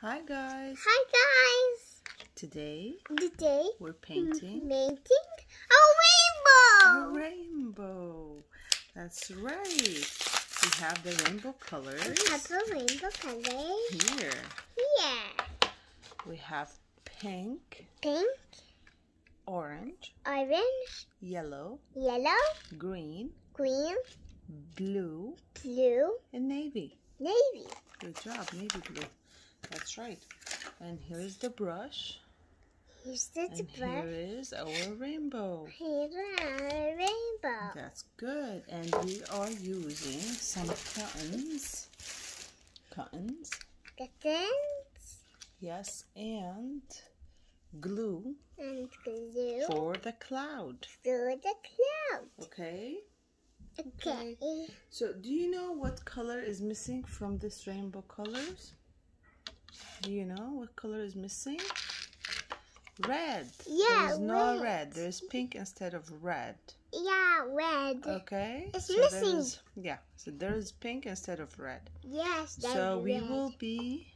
Hi guys. Hi guys. Today Today we're painting making a rainbow. a rainbow. That's right. We have the rainbow colors We have a rainbow color here. here. We have pink, Pink, orange, orange, yellow, yellow, green, green, blue, blue, and navy. navy. Good job, navy blue. That's right. And here's the brush. Here's the And here brush. is our rainbow. Here's our rainbow. That's good. And we are using some cottons. Cottons. Buttons Yes, and glue and glue for the cloud. For the cloud. Okay? Okay. So, do you know what color is missing from this rainbow colors? Do you know what color is missing? Red. Yeah, There's no red. red. There's pink instead of red. Yeah, red. Okay? It's so missing. there's- Yeah, so there is pink instead of red. Yes, So we red. will be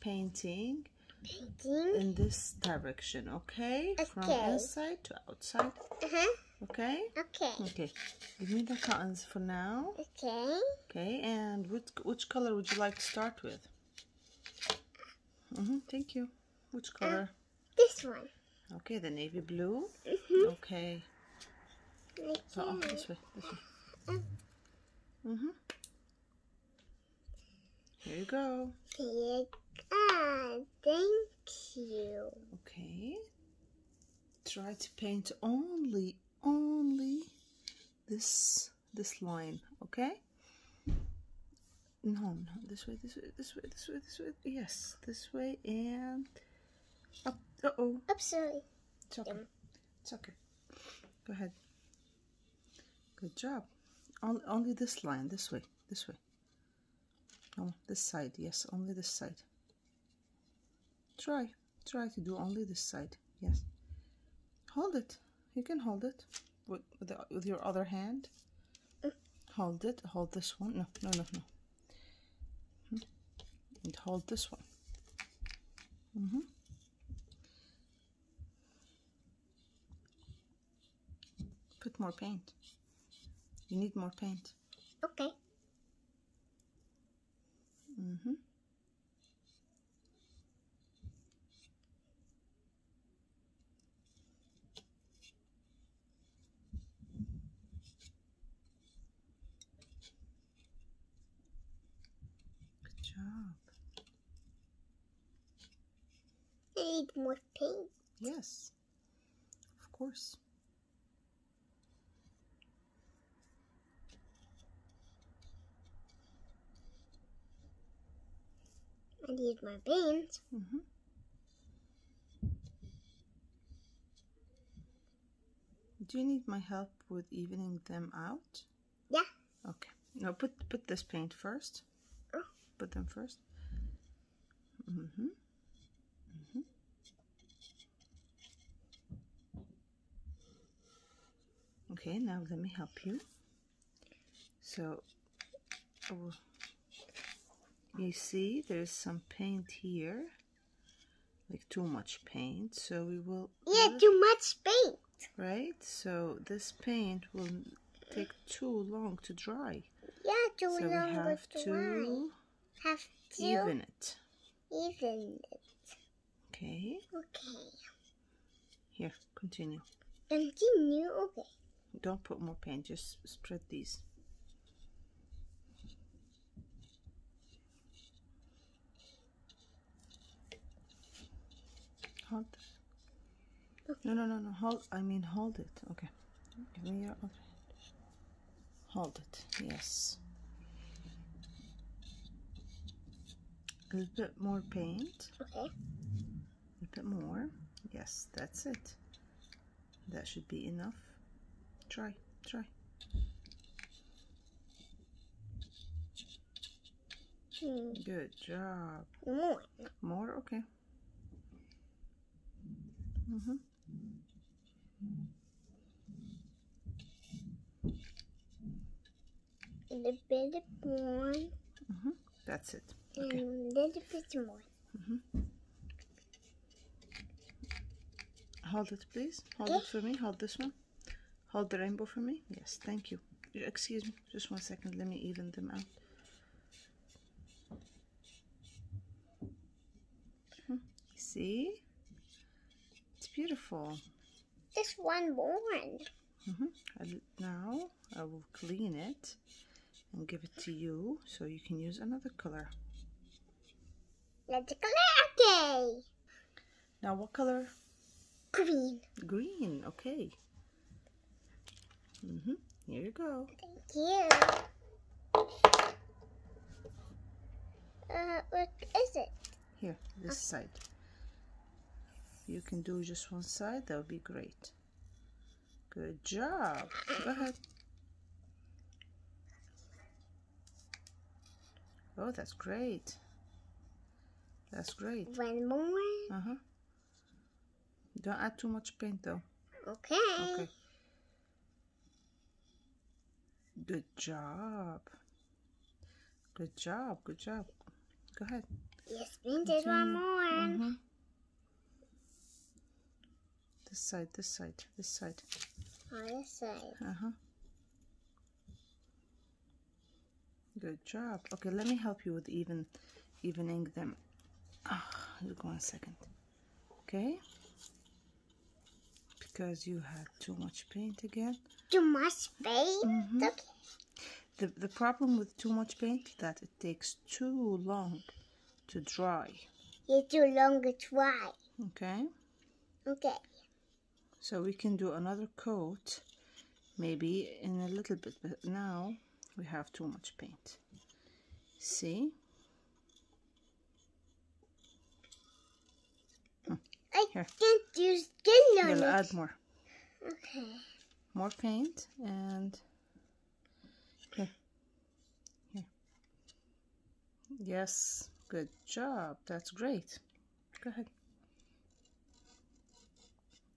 painting painting. in this direction, okay? okay? From inside to outside, Uh-huh. okay? Okay. Okay. Give me the cottons for now. Okay. Okay, and which which color would you like to start with? Mm-hmm, thank you. Which color? This one. Okay, the navy blue. Mm-hmm. Okay. So oh, this way, this way. Mm. Mm-hmm. Here you go. Here. Thank you. Okay. Try to paint only, only this this line, okay? No, no, this way, this way, this way, this way, this way. Yes, this way and up. Uh oh. I'm sorry. it's okay. It's okay. Go ahead. Good job. On- only this line, this way, this way. Oh, this side. Yes, only this side. Try, try to do only this side. Yes. Hold it. You can hold it with with, the, with your other hand. Hold it. Hold this one. No, no, no, no. Hmm. And hold this one. Mm-hmm. Put more paint. You need more paint. Okay. Mm-hmm. Good job. More paint. Yes. Of course. I need more paint. Mm-hmm. Do you need my help with evening them out? Yeah. Okay. No, put put this paint first. Oh. Put them first. Mm-hmm. Okay, now let me help you. So, oh, you see, there's some paint here, like too much paint. So we will Yeah, too much paint. right? So this paint will take too long to dry. Yeah, too So we have with the line. to Have to even it. even it. Okay, Okay. here, continue. Continue. Okay. Don't put more paint, just spread these. Hold. No, no, no, no. Hold. I mean, hold it. Okay. Give me your other hand. Hold it. Yes. A little bit more paint. Okay. A little bit more. Yes, that's it. That should be enough. Try, try. Hmm. Good job. More. More? Okay. Mm-hmm. a little bit more, Mm-hmm. That's it. and a little bit more. Hold it, please. Hold it for me. Hold this one. Hold the rainbow for me. Yes, thank you. Excuse me, just one second. Let me even them out. Hmm, See? It's beautiful. Just one more. hmm Now I will clean it and give it to you so you can use another color. Let's collect it. Now, what color? Green. Green. Okay. Hmm Here you go. Thank you. Uh, what is it? Here, this side. You can do just one side. That would be great. Good job. Go ahead. Oh, that's great. That's great. One more. Uh huh. Don't add too much paint though. Okay. Okay. Good job. Good job. Good job. Go ahead. Yes, painted one more. Mhm. This side, this side, this side. On this side. Uh huh. Good job. Okay, let me help you with even evening them. Ah, look one second. Okay. Because you had too much paint again. Too much space. Mhm. Okay. The the problem with too much paint that it takes too long to dry. It's too long to try. Okay. Okay. So we can do another coat, maybe in a little bit, but now we have too much paint. See? I Here. can't use skin on it. add more, Okay. more paint, and here, here. Yes, good job. That's great. Go ahead.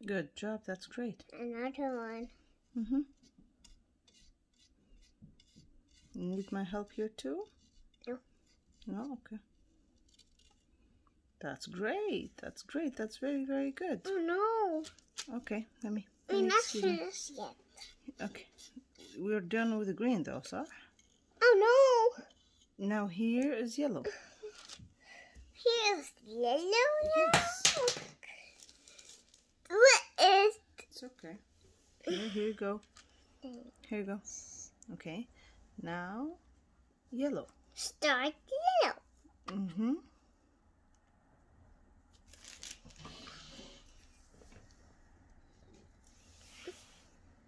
Good job. That's great. Another one. Mm-hmm. Need my help here too? No. No? Okay. That's great. That's great. That's very, very good. Oh no. Okay, let me. let We're me not finished yet. Okay. We're done with the green though, so Oh no. now here is yellow. Here's yellow now. Yes. What is It's okay. Here, here you go. Here you go. Okay. Now yellow. start yellow? Mm-hmm.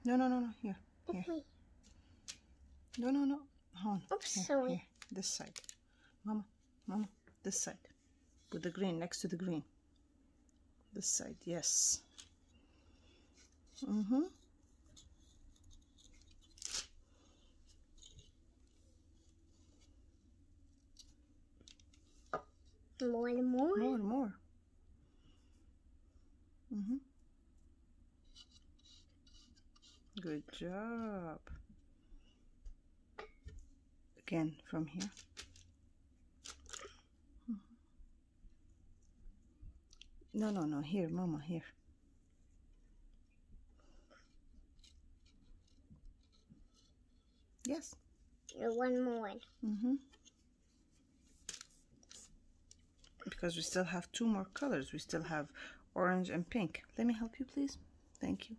No, no, no, no. Here, here. No, no, no. Hold on. Oops, Here, sorry. here. This side. Mama, mama. This side. With the green, next to the green. This side, yes. Mm-hmm. More and more. More, and more. Mm-hmm. Good job. Again, from here. Mhm. No, no, no. Here, Mama, here. Yes. One more. Mm-hmm. Because we still have two more colors. We still have orange and pink. Let me help you, please. Thank you.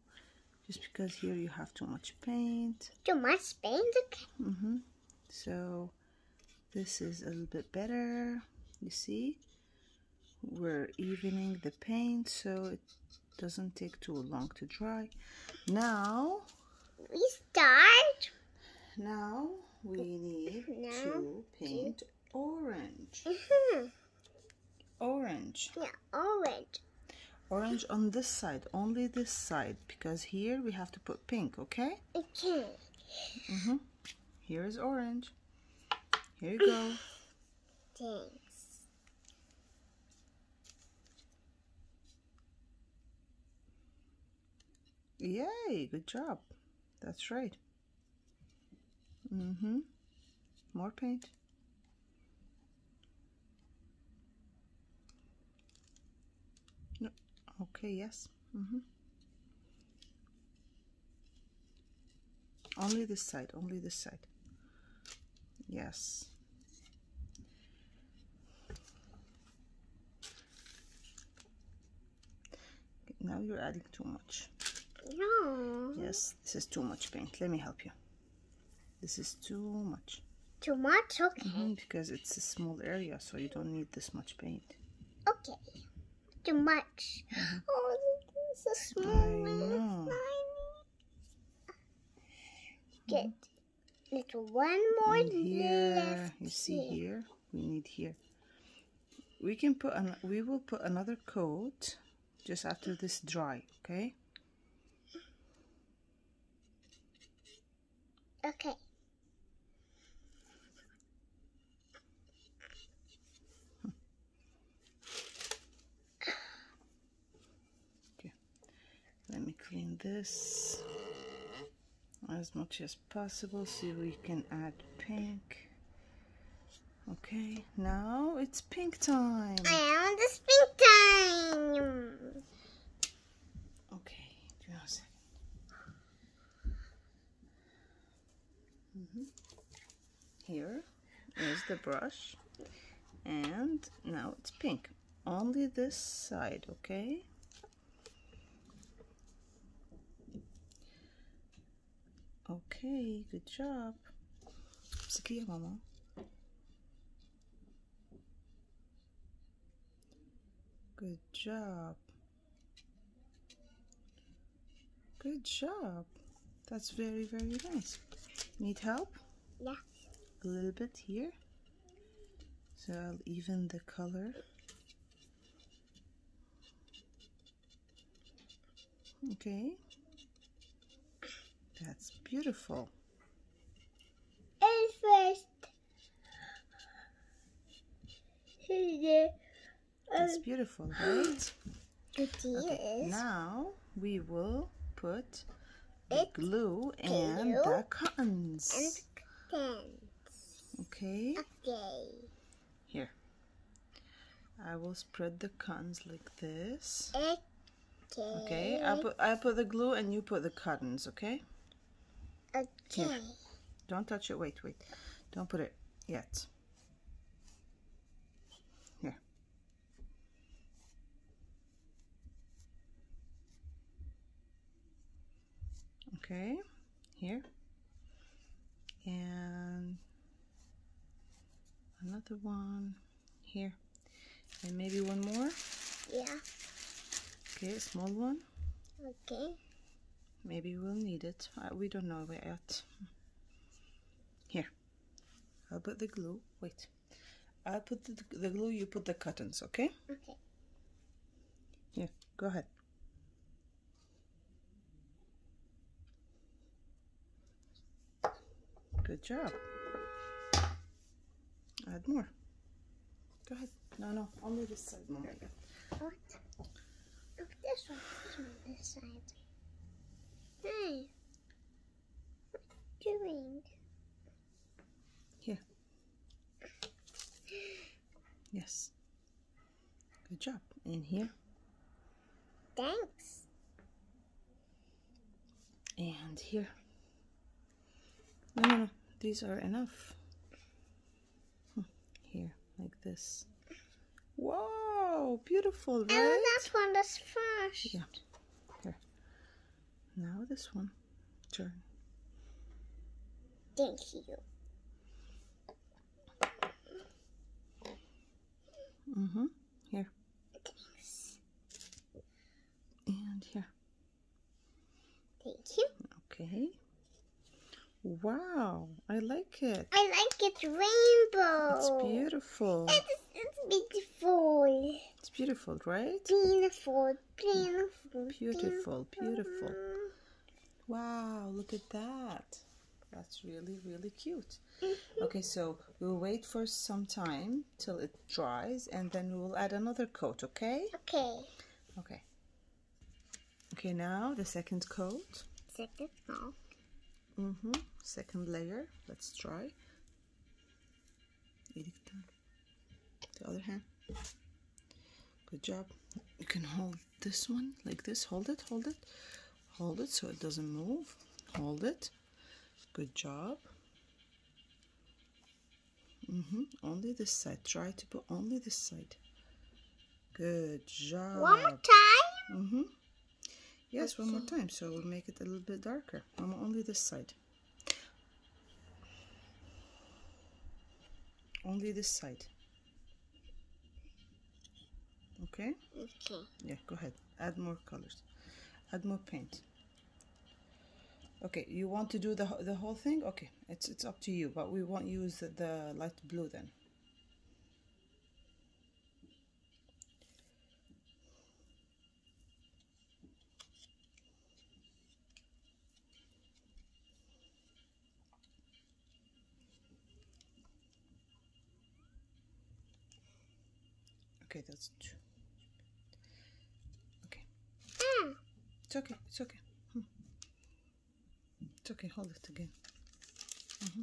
Just because here you have too much paint. Too much paint. Okay. Mm-hmm. So this is a little bit better. You see? We're evening the paint so it doesn't take too long to dry. Now, We start. now we need Now to paint orange. Mm-hmm. Orange. Yeah, orange. Orange on this side, only this side, because here we have to put pink, okay? Okay. Mm-hmm. Here is orange. Here you go. Thanks. Yay, good job. That's right. Mm-hmm. More paint. Okay, yes. mm -hmm. Only this side, only this side. Yes. Okay, now you're adding too much. No. Yes, this is too much paint. Let me help you. This is too much. Too much? Okay. Mhm, Because it's a small area, so you don't need this much paint. Okay. Too much. Oh, this is so small. And tiny. Good. Little one more And here, left. you see here, we need here. We can put an, we will put another coat just after this dry, okay? Okay. Let me clean this as much as possible so we can add pink. Okay, now it's pink time. I am the spring time. Okay, give me a second. Mhm. Here is the brush, and now it's pink. Only this side, okay? Okay, good job. Sikia, Mama. Good job. Good job. That's very, very nice. Need help? Yeah. A little bit here. So I'll even the color. Okay. That's beautiful. And first. Here. That's beautiful, right? It Okay, is. now we will put the It glue and glue the cottons. and then. Okay, Okay. here. I will spread the cottons like this. Okay. Okay, I put I put the glue and you put the cottons. Okay, Okay. don't touch it. Wait, wait, don't put it yet. Here. Okay, here, and another one here, and maybe one more. Yeah. Okay, a small one. Okay. Maybe we'll need it. Uh, we don't know where yet. Here. I'll put the glue. Wait. I'll put the, the glue, you put the cottons, okay? Okay. Here, go ahead. Good job. Add more. Go ahead. No, no, only this side. What? Oh, this one. This one. This side. Hey. What are you doing? Here. Yes. Good job. And here. Thanks. And here. No, no, no. These are enough. Hmm, Here, like this. Whoa, beautiful, And right? that one is first. Yeah. Now this one. Turn. Thank you. Mm-hmm. Here. Thanks. And here. Thank you. Okay. Wow, I like it. I like it rainbow. It's beautiful. It's, it's beautiful. It's beautiful, right? Beautiful. Beautiful. Beautiful, beautiful. Wow, look at that. That's really, really cute. Okay, so we'll wait for some time till it dries and then we will add another coat, okay? Okay. Okay. Okay, now the second coat. Second now. Mm-hmm. Second layer. Let's try. The other hand. Good job. You can hold this one like this. Hold it, hold it, hold it so it doesn't move. Hold it. Good job. Mm-hmm. Only this side. Try to put only this side. Good job. One more time. Mm-hmm. Yes, one more time. So we'll make it a little bit darker. Mama, only this side. Only this side. Okay? Okay. Yeah, go ahead. Add more colors. Add more paint. Okay, you want to do the the whole thing? Okay, it's it's up to you, but we won't use the, the light blue then. Okay, that's two. Okay. Ah, It's okay. It's okay. It's okay. Hold it again. hmm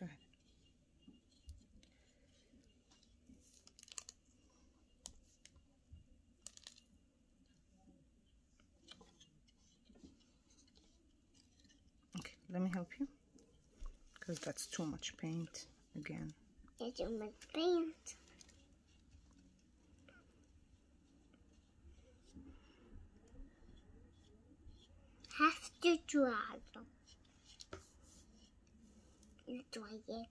Go ahead. Okay, let me help you. Because that's too much paint again. there's too much paint. Have to dry them. You dry it.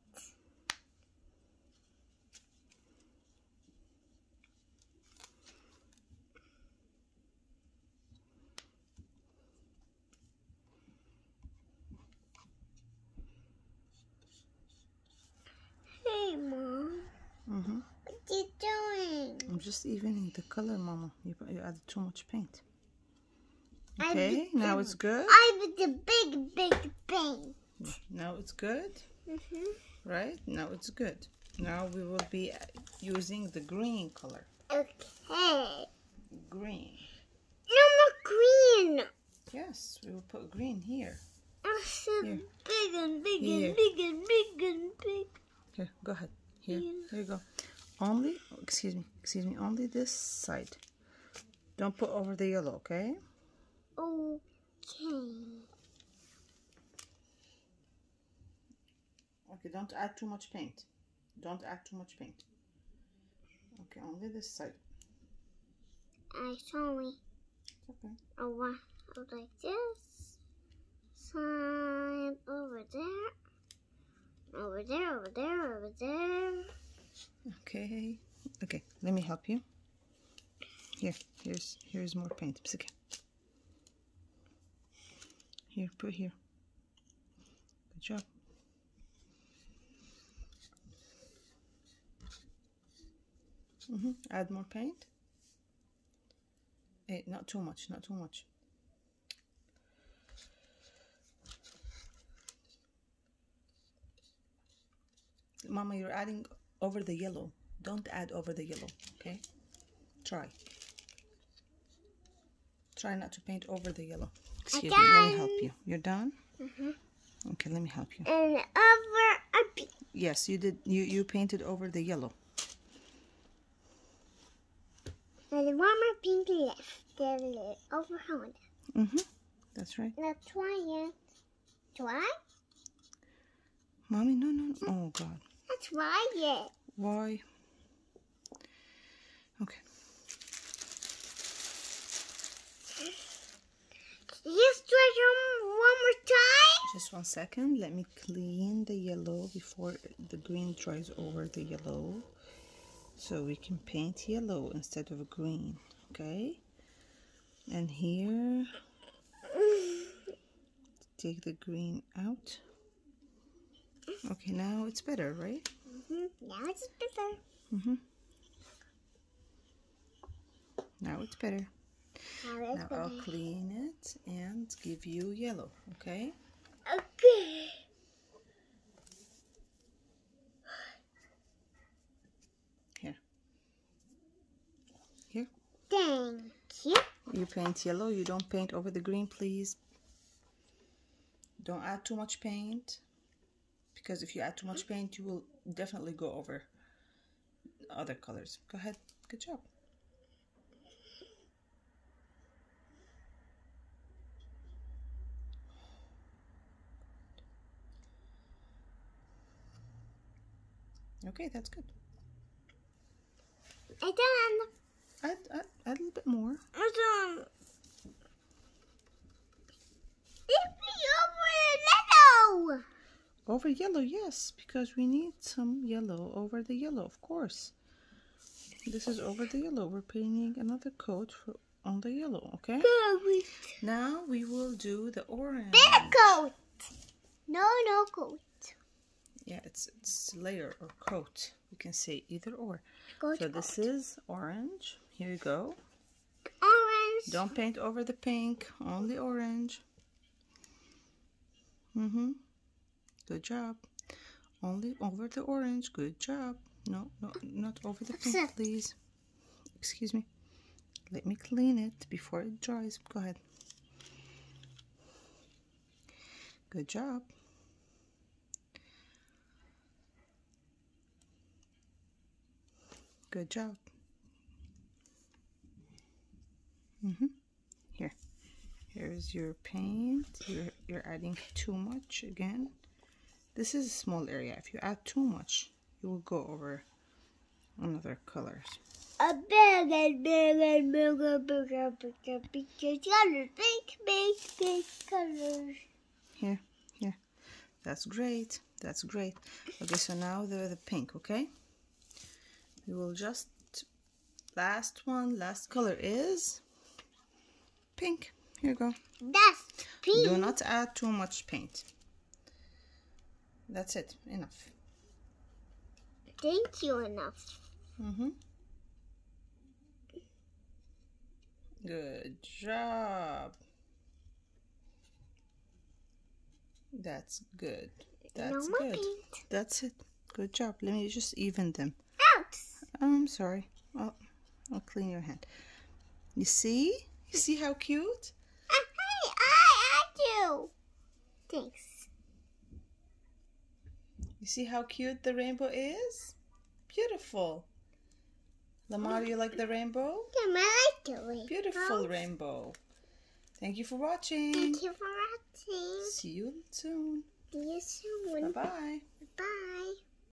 Hey, Mom. Mm-hmm. What you doing? I'm just evening the color, Mama. You, you added too much paint. Okay, now it's good. I with the big, big paint. Now it's good, Mm-hmm. right? Now it's good. Now we will be using the green color. Okay. Green. No more green. Yes, we will put green here. Said Here. big and big Here. and big and big and big. Here, go ahead. Here, Here. here you go. Only, excuse me, excuse me, only this side. Don't put over the yellow, okay? Okay. Okay, don't add too much paint. Don't add too much paint. Okay, only this side. I sorry. It's okay. I want like this. Side over there. Over there, over there, over there. Okay. Okay, let me help you. Here, here's here's more paint. Psyche. Here, put here. Good job. Mm-hmm. Add more paint. Hey, not too much, not too much. Mama, you're adding over the yellow. Don't add over the yellow, okay? Try. Try not to paint over the yellow. Excuse me, let me help you. You're done? Mhm. Okay, let me help you. And over a. Yes, you did. You you painted over the yellow. And one more pink left. Is. Over here. Mm-hmm. That's right. Now try it. Try? Mommy, no, no. Oh God. Let's try it. Why? Okay. Just try it one more time. Just one second. Let me clean the yellow before the green dries over the yellow. So we can paint yellow instead of green. Okay? And here, take the green out. Okay, now it's better, right? hmm Now it's better. Mm-hmm. Now it's better. Now it's Now better. I'll clean it and give you yellow, okay? Okay. Here. Here. Thank you. You paint yellow, you don't paint over the green, please. Don't add too much paint because if you add too much paint, you will definitely go over other colors. Go ahead. Good job. Okay, that's good. I done. Add, add, add a little bit more. I done. It's over yellow. Over yellow, yes, because we need some yellow over the yellow, of course. This is over the yellow. We're painting another coat for, on the yellow, okay? Good. Now we will do the orange. Big coat. No, no coat. Yeah, it's it's layer or coat. We can say either or. Coat. So this is orange. Here you go. orange. Don't paint over the pink, only orange. Mm-hmm. Good job. Only over the orange. Good job. No, no, not over the pink, please. Excuse me. Let me clean it before it dries. Go ahead. Good job. Good job. Mm-hmm. Here. Here's your paint. You're, you're adding too much again. This is a small area. If you add too much, you will go over another colors. A big and big and bigger, bigger, bigger, bigger colors. Big, big, big colors. Here, here. That's great. That's great. Okay, so now the, the pink, okay? We will just, last one, last color is pink. Here you go. That's pink. Do not add too much paint. That's it. Enough. Thank you enough. Mm-hmm. Good job. That's good. That's no more good. paint. That's it. Good job. Let me just even them. Out. I'm sorry. I'll, I'll clean your hand. You see? You see how cute? Ah, hey, I, I do. Thanks. You see how cute the rainbow is? Beautiful. Lamar, do you like the rainbow? Come I like the rainbow. Beautiful rainbow. Thank you for watching. Thank you for watching. See you soon. See you soon. Bye bye. Bye.